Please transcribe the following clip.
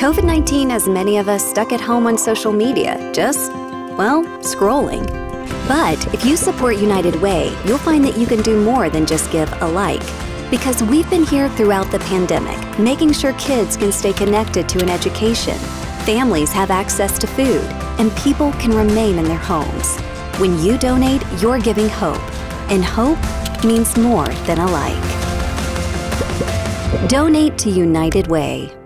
COVID 19 has many of us stuck at home on social media, just, well, scrolling. But if you support United Way, you'll find that you can do more than just give a like. Because we've been here throughout the pandemic, making sure kids can stay connected to an education, families have access to food, and people can remain in their homes. When you donate, you're giving hope, and hope means more than a like. Donate to United Way.